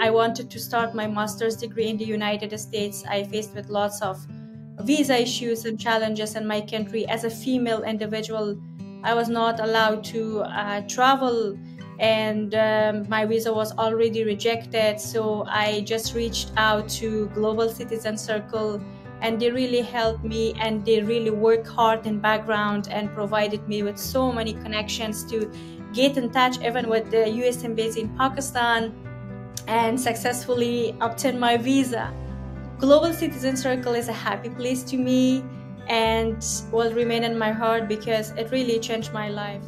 I wanted to start my master's degree in the United States. I faced with lots of visa issues and challenges in my country. As a female individual, I was not allowed to uh, travel and um, my visa was already rejected. So I just reached out to Global Citizen Circle and they really helped me and they really work hard in background and provided me with so many connections to get in touch even with the US Embassy in Pakistan and successfully obtain my visa. Global Citizen Circle is a happy place to me and will remain in my heart because it really changed my life.